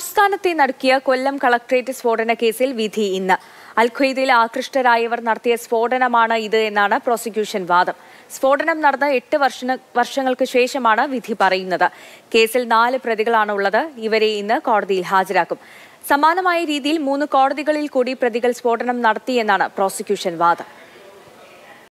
സംസ്ഥാനത്തെ നടക്കിയ കൊല്ലം കളക്ട്രേറ്റ് സ്ഫോടന കേസിൽ വിധി ഇന്ന്. അൽഖയ്ദയിൽ ആകൃഷ്ടരായവർ നടത്തിയ സ്ഫോടനമാണ് ഇത് എന്നാണ് പ്രോസിക്യൂഷൻ വാദം. സ്ഫോടനം നടന്ന എട്ട് വർഷ വർഷങ്ങൾക്ക് ശേഷമാണ് വിധി പറയുന്നത്. കേസിൽ നാല് പ്രതികളാണ് ഉള്ളത്. ഇവരെ ഇന്ന് കോടതിയിൽ ഹാജരാക്കും. സമാനമായ രീതിയിൽ മൂന്ന് കോടതികളിൽ കൂടി പ്രതികൾ സ്ഫോടനം നടത്തിയെന്നാണ് പ്രോസിക്യൂഷൻ വാദം.